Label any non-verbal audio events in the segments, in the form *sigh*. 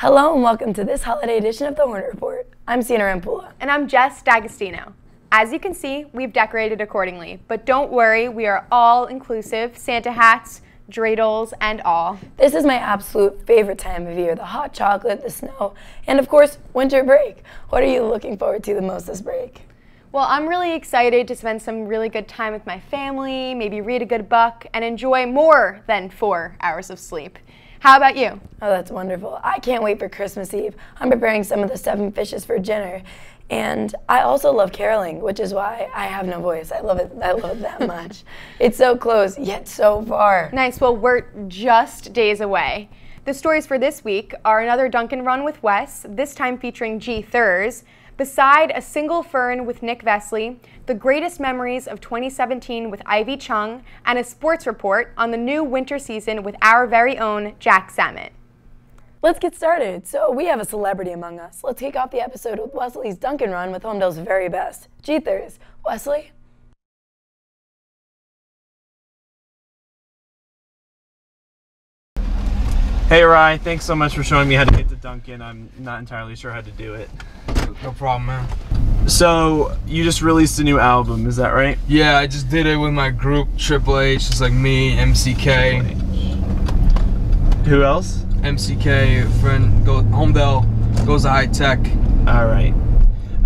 Hello and welcome to this holiday edition of the Hornet Report. I'm Siena Rampulla. And I'm Jess D'Agostino. As you can see, we've decorated accordingly, but don't worry, we are all inclusive Santa hats, dreidels, and all. This is my absolute favorite time of year the hot chocolate, the snow, and of course, winter break. What are you looking forward to the most this break? Well, I'm really excited to spend some really good time with my family, maybe read a good book, and enjoy more than four hours of sleep. How about you? Oh, that's wonderful. I can't wait for Christmas Eve. I'm preparing some of the seven fishes for dinner. And I also love caroling, which is why I have no voice. I love it. I love it that *laughs* much. It's so close, yet so far. Nice. Well, we're just days away. The stories for this week are another Dunkin' Run with Wes, this time featuring G Thurs, Beside a Single Fern with Nick Vesely, the greatest memories of 2017 with Ivy Chung, and a sports report on the new winter season with our very own Jack Sammut. Let's get started. So we have a celebrity among us. Let's kick off the episode with Wesley's Dunkin' Run with Holmdel's very best. G-Thurs. Wesley? Hey Rye, thanks so much for showing me how to get to Dunkin'. I'm not entirely sure how to do it. No problem, man. So, you just released a new album, is that right? Yeah, I just did it with my group, Triple H, just like me, MCK. Who else? MCK, friend, go, Holmdel, goes to high tech. Alright.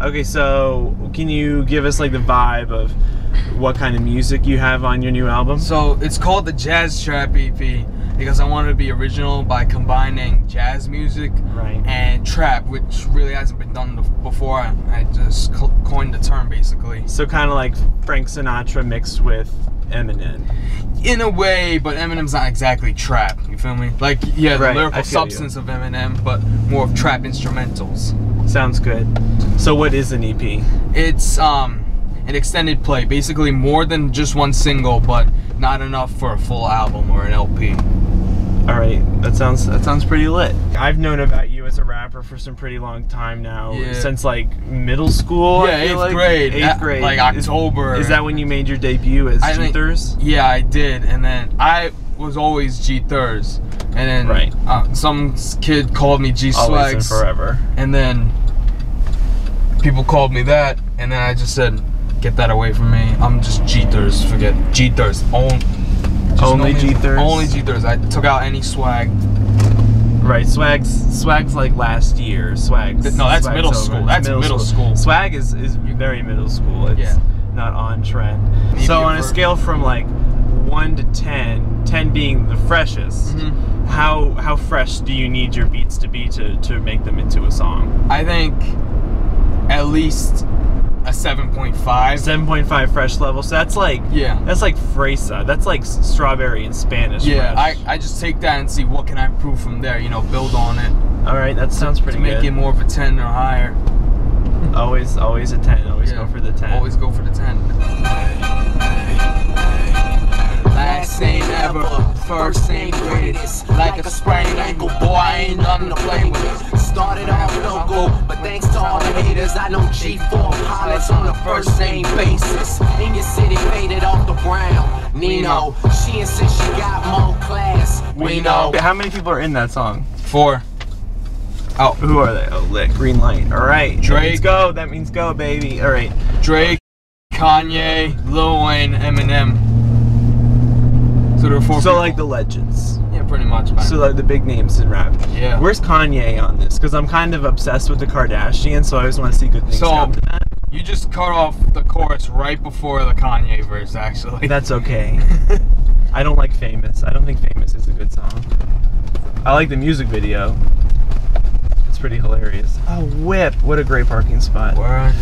Okay, so can you give us like the vibe of what kind of music you have on your new album? So, it's called the Jazz Trap EP because I wanted to be original by combining jazz music Right. and trap, which really hasn't been done before. I just coined the term basically. So kind of like Frank Sinatra mixed with Eminem. In a way, but Eminem's not exactly trap. You feel me? Like, yeah, the Right, lyrical feel you. substance of Eminem, but more of trap instrumentals. Sounds good. So what is an EP? It's um an extended play, basically more than just one single, but not enough for a full album or an LP. All right, that sounds that sounds pretty lit. I've known about you as a rapper for some pretty long time now, Yeah. since like middle school. Yeah, feel eighth like. grade. Eighth grade, like Is- October. Is, that when you made your debut as I think- Jeethers? Yeah, I did, and then I was always G Thurs, and then Right. uh, some kid called me G Always and Swags, forever. and then people called me that, and then I just said, "Get that away from me! I'm just G Thurs. Forget G Thurs. Own." Just Only G-Thurs? Only G Thurs. I took out any swag. Right, Swags. Swags like last year. Swags. No, that's Swag's middle over. school. That's middle school. Swag is is very middle school. It's Yeah. not on trend. Maybe so on a scale from like one to 10, 10 being the freshest, Mhm. how how fresh do you need your beats to be to to make them into a song? I think at least a 7.5. Seven point five fresh level. So that's like Yeah. that's like fresa. That's like strawberry in Spanish. Yeah, I, fresh. I just take that and see what can I improve from there. You know, build on it All right, that sounds pretty to make good. it more of a 10 or higher. always always a ten. Always Yeah. go for the ten. Always go for the 10. Last name ever, first name greatest. Like a sprained ankle, boy, I ain't nothing to play with. Started off local, but thanks to all the haters, I know G4 pilots on a first name basis. In your city, faded off the ground. Nino, she insists she got more class. We know. How many people are in that song? Four. Oh, Who are they? Oh, lit. Green light. All right. Drake. That means go. That means go, baby. All right. Drake, Kanye, Lil Wayne, Eminem. So there are four. So people. like the legends. Yeah, pretty much, man. So like the big names in rap. Yeah. Where's Kanye on this? Because I'm kind of obsessed with the Kardashians, so I always want to see good things So- come to that. You just cut off the chorus right before the Kanye verse, actually. That's okay. *laughs* I don't like Famous. I don't think Famous is a good song. I like the music video. It's pretty hilarious. Oh, whip! What a great parking spot. Word.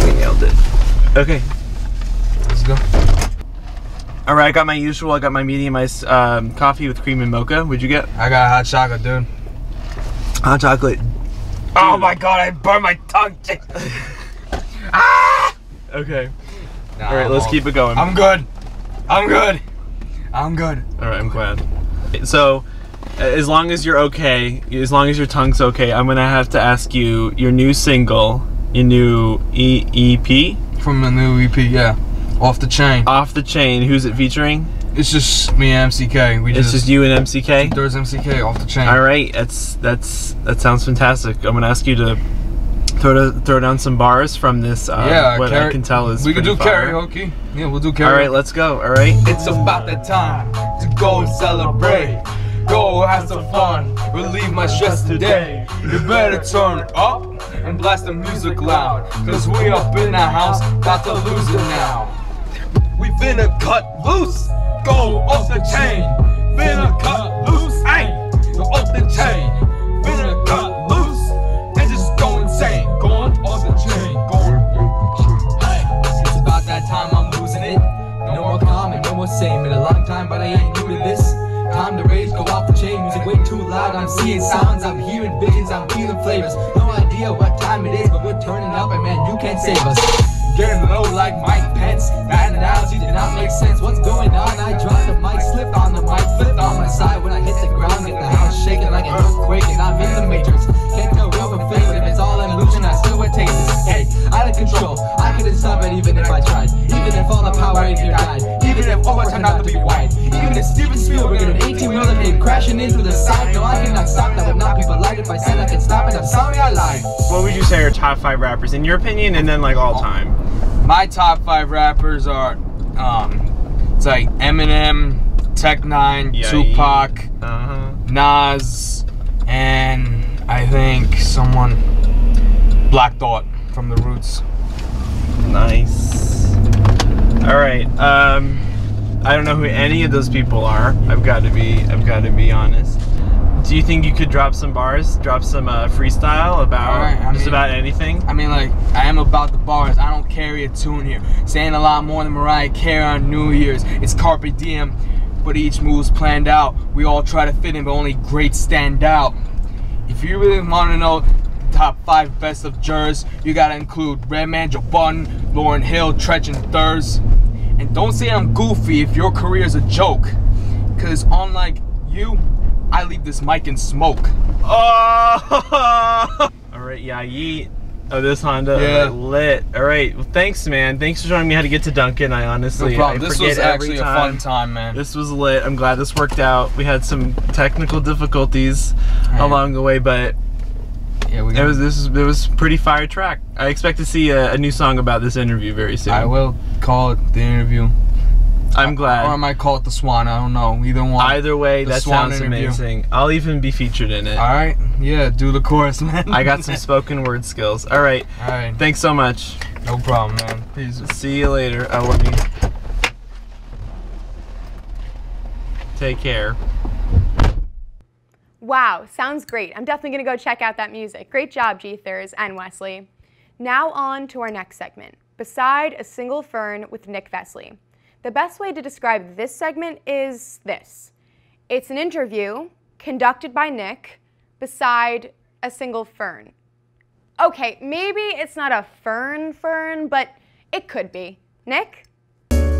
We nailed it. Okay. Let's go. All right, I got my usual. I got my medium ice um, coffee with cream and mocha. What'd you get I got hot chocolate, dude. hot chocolate? Oh my god, I burned my tongue. *laughs* Ah! Okay. Nah, All right, I'm let's all- keep it going. I'm good. I'm good. I'm good. All right, I'm glad. So, as long as you're okay, as long as your tongue's okay, I'm gonna have to ask you your new single, your new e- EP, From the new EP, yeah. Off the chain. "Off the Chain." Who's it featuring? It's just me and MCK. We It's just, just you and MCK. There's MCK off the chain. All right, that's that's that sounds fantastic. I'm gonna ask you to throw to, throw down some bars from this. Uh, Yeah, what I can tell is we can do fire. karaoke. Yeah, we'll do karaoke. All right, let's go. All right. It's about that time to go and celebrate. Go have some fun, relieve my stress today. You better turn up and blast the music loud. Cause we up in the house, about to lose it now. We finna cut loose, go off the chain. Finna cut loose, ayy, go off the chain. Finna cut loose and just go insane. Going off the chain, going off the chain. Hey. it's about that time I'm losing it. No more calm and no more same. Been a long time, but I ain't new to this. Time to rage, go off the chain. Music way too loud. I'm seeing sounds, I'm hearing visions, I'm feeling flavors. No idea what time it is, but we're turning up, and man, you can't save us. Getting low like Mike Pence. That analogy did not make sense. What's going on? I dropped the mic, slipped on the mic, flipped on my side when I hit the ground. Get the house shaking like an earthquake, and I'm in the matrix. Can't tell real from fake, if it's all an illusion, I still would take this. Hey, out of control. I couldn't stop it even if I tried. Even if all the power in here died. Even if all turned out to be white. Even if Steven Spielberg in an 18 wheeler came crashing into the side. No, I cannot stop. That would not be polite if I said I could stop it. I'm sorry I lied. What would you say are top five rappers in your opinion, and then like all time? My top five rappers are, um, it's like Eminem, Tech N9ne, Yeah, Tupac, Uh huh. Nas, and I think someone, Black Thought from The Roots. Nice. All right. Um, I don't know who any of those people are. I've got to be. I've got to be honest. Do you think you could drop some bars, drop some uh, freestyle about right, just mean- about anything? I mean, like, I am about the bars. I don't carry a tune here. Saying a lot more than Mariah Carey on New Year's. It's Carpe Diem, but each move's planned out. We all try to fit in, but only greats stand out. If you really want to know the top five best of jurors, you gotta include Redman, Joe Budden, Lauryn Hill, Treach, and Thurs. And don't say I'm goofy if your career's a joke. Cause unlike you, I leave this mic in smoke. Oh! *laughs* All right, yeah, yeet. Oh, this Honda Yeah. lit. All right, well, thanks, man. Thanks for showing me how to get to Dunkin'. I No honestly, problem. I This was every actually a fun time, man. This was lit. I'm glad this worked out. We had some technical difficulties along the way, but Yeah, we it was this is it was pretty fire track. I expect to see a, a new song about this interview very soon. I will call it the interview. I'm glad. Or I might call it the Swan. I don't know. Either one. Either way, The that Swan sounds interview. amazing. I'll even be featured in it. All right. Yeah. Do the chorus, *laughs* man. I got some spoken word skills. All right. All right. Thanks so much. No problem, man. Peace. See you later. Oh, let me. Take care. Wow, sounds great. I'm definitely going to go check out that music. Great job, G Thurs and Wesley. Now on to our next segment, Beside a Single Fern with Nick Vesely. The best way to describe this segment is this. It's an interview conducted by Nick beside a single fern. Okay, maybe it's not a fern fern, but it could be. Nick?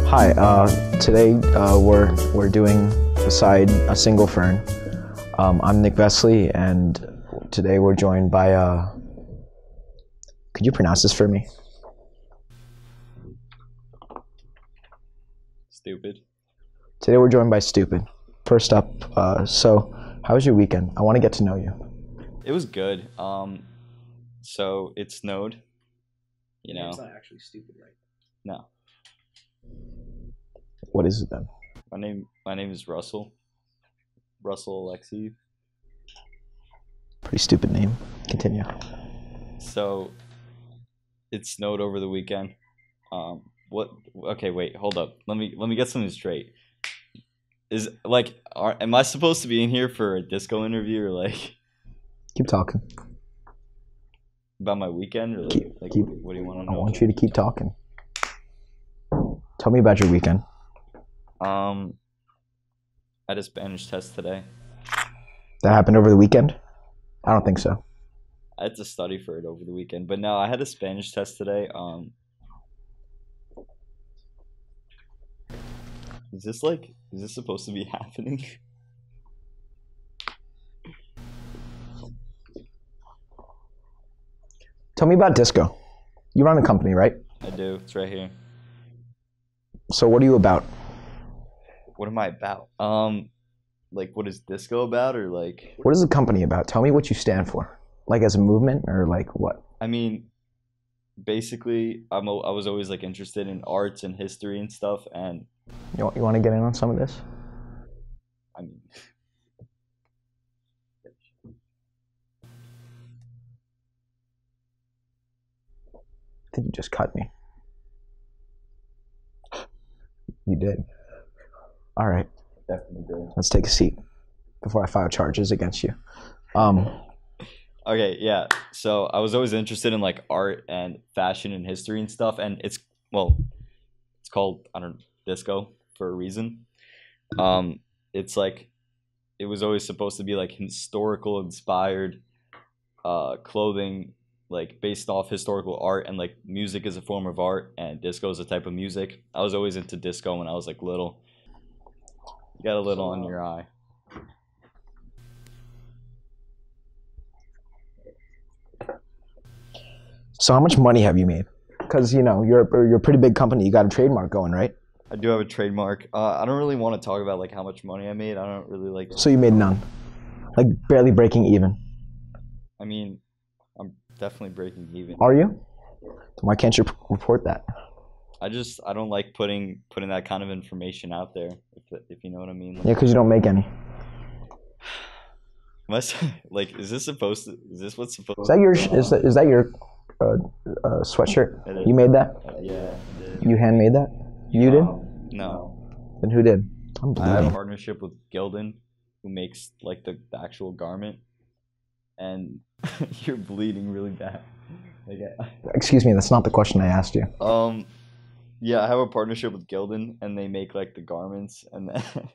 Hi, uh, today uh, we're, we're doing Beside a Single Fern. Um, I'm Nick Vesely, and today we're joined by. Uh, could you pronounce this for me? Stupid. Today we're joined by Stupid. First up, uh, so how was your weekend? I want to get to know you. It was good. Um, so it snowed. You know. It's not actually stupid, right? No. What is it then? My name. My name is Russell. Russell Alexi. Pretty stupid name. Continue. So. It snowed over the weekend. Um. What? Okay. Wait. Hold up. Let me. Let me get something straight. Is like, are, am I supposed to be in here for a disco interview or like Keep talking. about my weekend or like, Keep- like keep- what, what do you want to know I want you to keep talking. Tell me about your weekend. Um. I had a Spanish test today. That happened over the weekend? I don't think so. I had to study for it over the weekend, but no, I had a Spanish test today. Um, is this like, is this supposed to be *laughs* happening? Tell me about disco. You run a company, right? I do. It's right here. So what are you about? what am I about? Um, like what is disco about, or like What is the company about? Tell me what you stand for. Like as a movement or like what? I mean, basically, I'm a, I was always like interested in arts and history and stuff, and You, want, you want to get in on some of this? I mean, I think you just cut me. *gasps* You did. All right. definitely do. Let's take a seat before I file charges against you. Um, *laughs* Okay, yeah. So I was always interested in like art and fashion and history and stuff, and it's well, it's called I don't disco for a reason. Um, it's like it was always supposed to be like historical inspired, uh, clothing like based off historical art and like music is a form of art and disco is a type of music. I was always into disco when I was like little. You got a little on your eye. so how much money have you made? Because you know you're you're a pretty big company. You got a trademark going, right? I do have a trademark. Uh, I don't really want to talk about like how much money I made. I don't really like. So you made none, like barely breaking even. I mean, I'm definitely breaking even. Are you? Why can't you report that? I just I don't like putting putting that kind of information out there. If if you know what I mean. Like, Yeah, because you don't make any. *sighs* s- *laughs* like, is this supposed to? Is this what's supposed? Is that your is that, is that your uh, uh, sweatshirt? You made that? Yeah. You handmade that? You did? No. Then who did? I'm I have a partnership with Gildan, who makes like the, the actual garment, and *laughs* you're bleeding really bad. Like, I- *laughs* Excuse me, that's not the question I asked you. Um, yeah, I have a partnership with Gildan, and they make like the garments, and then *laughs*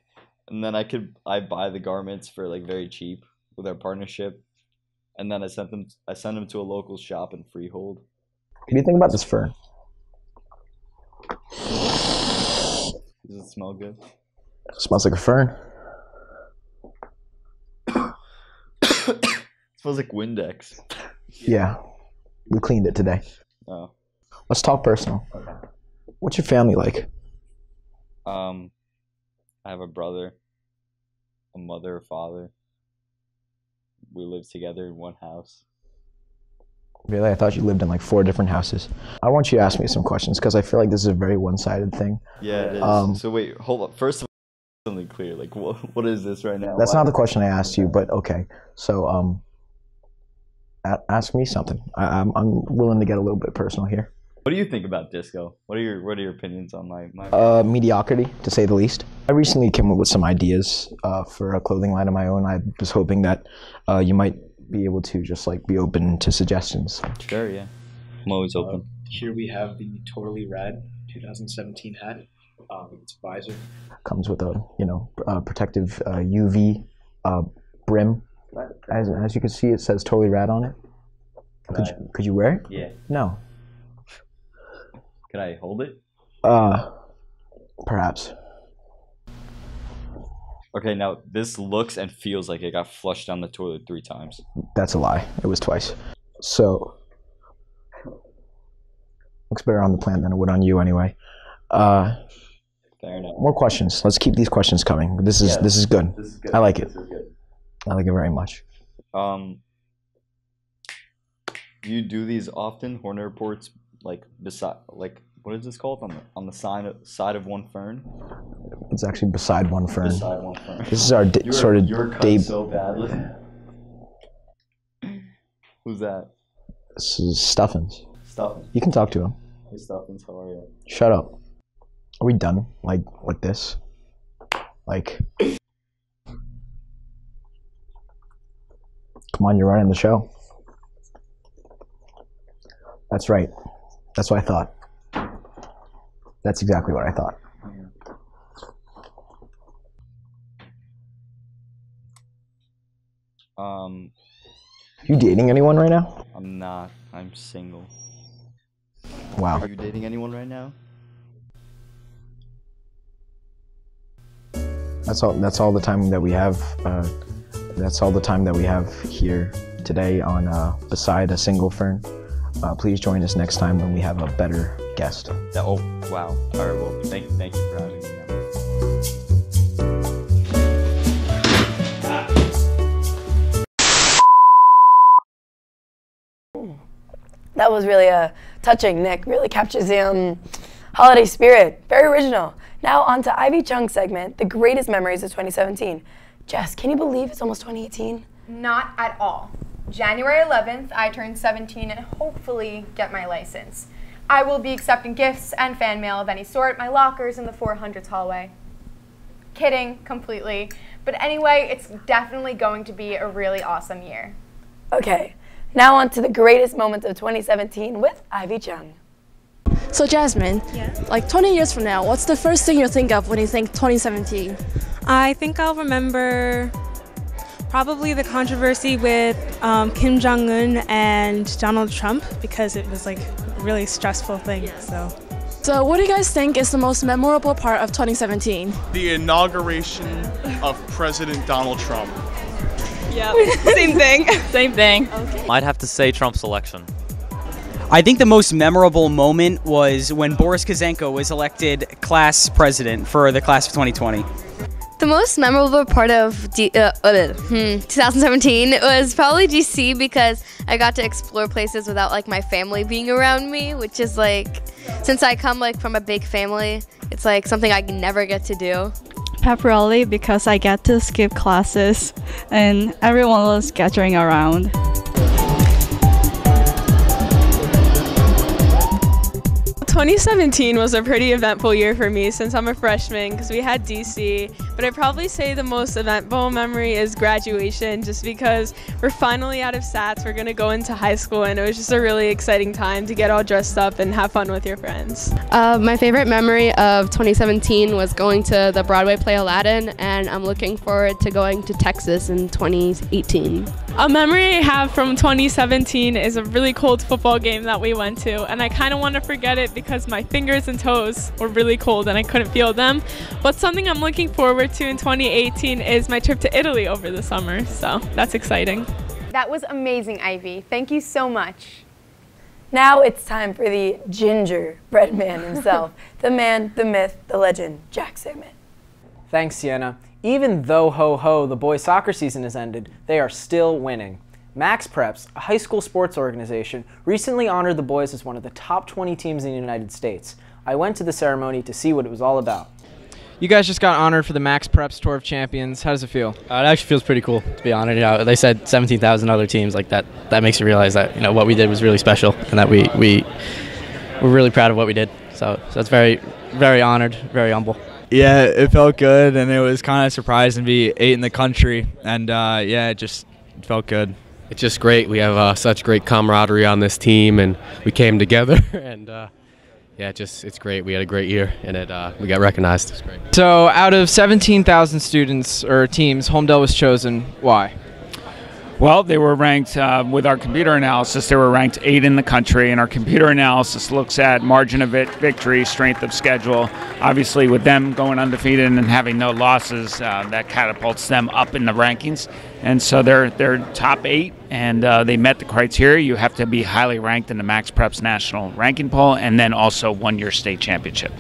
and then I could I buy the garments for like very cheap with our partnership, and then I sent them I send them to a local shop in Freehold. What do you think about this fern? Does it smell good? smells like a fern. *coughs* smells like Windex. Yeah, we cleaned it today. Oh, Let's talk personal. What's your family like? um, I have a brother, a mother, a father. We live together in one house. Really, I thought you lived in like four different houses. I want you to ask me some questions because I feel like this is a very one-sided thing. Yeah, it is. Um, so wait, hold up. First of all, something clear. Like, what what is this right now? That's Why- not the question I asked you, but okay. So, um, a- ask me something. I, I'm I'm willing to get a little bit personal here. What do you think about disco? What are your What are your opinions on my my? Uh, mediocrity, to say the least. I recently came up with some ideas uh, for a clothing line of my own. I was hoping that uh, you might be able to just like be open to suggestions. sure, yeah. I'm always open. Here we have the Totally Rad 2017 hat. Um, it's visor. Comes with a you know uh, protective uh, UV uh, brim. As as you can see, it says totally rad on it. Could you, could you wear it? Yeah. No. Can I hold it? Uh, perhaps. Okay, now this looks and feels like it got flushed down the toilet three times. That's a lie. It was twice. So looks better on the plant than it would on you anyway. Uh, Fair enough. more questions. Let's keep these questions coming. This is Yeah. this is good. This is good. I like it. This is good. I like it very much. Um, do you do these often? Hornet reports, like beside, like what is this called on the on the side of, side of one fern? It's actually beside one fern. Beside one fern. This is our d- You're, sort of you're cut day. so badly. *clears throat* Who's that? This is Stuffins. Stuffins. You can talk to him. Hey, Stuffins, how are you? Shut up. Are we done? Like with this? Like. Come on, you're running the show. That's right. That's what I thought. That's exactly what I thought. Um, You dating anyone right now? I'm not. I'm single. Wow. Are you dating anyone right now? That's all. That's all the time that we have. Uh, that's all the time that we have here today on uh, beside a single fern. Uh, please join us next time when we have a better podcast. Oh, wow. All right. Well, thank, thank you for having me. That was really a touching, Nick. Really captures the um, holiday spirit. Very original. Now, on to Ivy Chung's segment, The Greatest Memories of 2017. Jess, can you believe it's almost 2018? Not at all. January 11th, I turn 17 and hopefully get my license. I will be accepting gifts and fan mail of any sort. My locker's in the 400s hallway. Kidding, completely. But anyway, it's definitely going to be a really awesome year. Okay, now on to the greatest moments of 2017 with Ivy Chung. So Jasmine, like 20 years from now, what's the first thing you'll think of when you think 2017? I think I'll remember probably the controversy with um, Kim Jong Un and Donald Trump because it was like a really stressful thing. So. So what do you guys think is the most memorable part of 2017? The inauguration of President Donald Trump. Yeah, *laughs* same thing. *laughs* Same thing. I'd have to say Trump's election. I think the most memorable moment was when Boris Kazenko was elected class president for the class of 2020. The most memorable part of D- uh, uh, hmm, 2017 was probably DC because I got to explore places without like my family being around me, which is like, since I come like from a big family, it's like something I never get to do. Pepperelli because I get to skip classes and everyone was gathering around. 2017 was a pretty eventful year for me since I'm a freshman because we had DC. But I'd probably say the most eventful memory is graduation just because we're finally out of SATs. We're going to go into high school and it was just a really exciting time to get all dressed up and have fun with your friends. Uh, my favorite memory of 2017 was going to the Broadway play Aladdin, and I'm looking forward to going to Texas in 2018. A memory I have from 2017 is a really cold football game that we went to, and I kind of want to forget it because my fingers and toes were really cold and I couldn't feel them. But something I'm looking forward to in 2018 is my trip to Italy over the summer, so that's exciting. That was amazing, Ivy. Thank you so much. Now it's time for the gingerbread man himself, *laughs* the man, the myth, the legend, Jack Sigmund. Thanks, Siena. Even though ho ho the boys soccer season has ended, they are still winning. MaxPreps, a high school sports organization, recently honored the boys as one of the top 20 teams in the United States. I went to the ceremony to see what it was all about. You guys just got honored for the MaxPreps Tour of Champions. How does it feel? Uh, it actually feels pretty cool to be honored. You know, they said 17,000 other teams like that. That makes you realize that you know what we did was really special, and that we we we're really proud of what we did. So, so it's very very honored, very humble. Yeah, it felt good, and it was kind of surprising to be eight in the country, and uh, yeah, it just it felt good. It's just great. We have uh, such great camaraderie on this team, and we came together, *laughs* and uh, yeah, just it's great. We had a great year, and it uh, we got recognized. So, out of 17,000 students or teams, Holmdel was chosen. Why? Well, they were ranked uh, with our computer analysis. They were ranked eight in the country, and our computer analysis looks at margin of it, victory, strength of schedule. Obviously, with them going undefeated and having no losses, uh, that catapults them up in the rankings. And so they're they're top eight, and uh, they met the criteria. You have to be highly ranked in the MaxPreps national ranking poll, and then also won your state championship.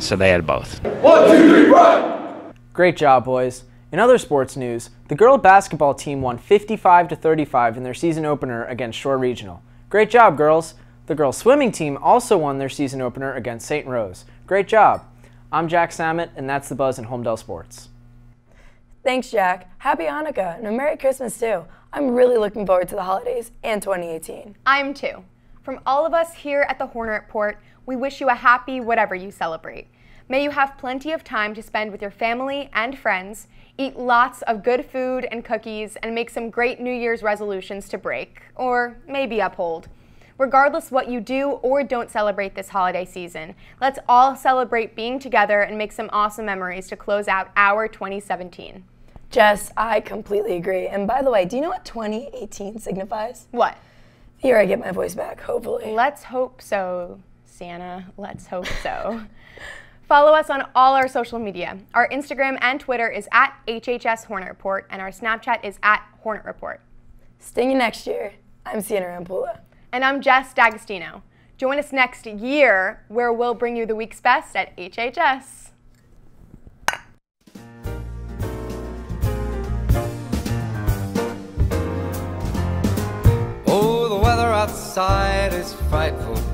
So they had both. One, two, three, run! Great job, boys. In other sports news, the girl basketball team won 55 to 35 in their season opener against Shore Regional. Great job, girls. The girls swimming team also won their season opener against St. Rose. Great job. I'm Jack Sammut, and that's the buzz in Holmdel Sports. Thanks, Jack. Happy Hanukkah and a Merry Christmas, too. I'm really looking forward to the holidays and 2018. I'm too. From all of us here at the Hornet Report, we wish you a happy whatever you celebrate. May you have plenty of time to spend with your family and friends, eat lots of good food and cookies, and make some great New Year's resolutions to break, or maybe uphold. Regardless what you do or don't celebrate this holiday season, let's all celebrate being together and make some awesome memories to close out our 2017. Jess, I completely agree. And by the way, do you know what 2018 signifies? What? The year I get my voice back, hopefully. Let's hope so, Santa. Let's hope so. *laughs* Follow us on all our social media. Our Instagram and Twitter is at HHS Hornet Report, and our Snapchat is at Hornet Report. Sting you next year. I'm Siena Rampulla. And I'm Jess D'Agostino. Join us next year where we'll bring you the week's best at HHS. Oh, the weather outside is frightful, but the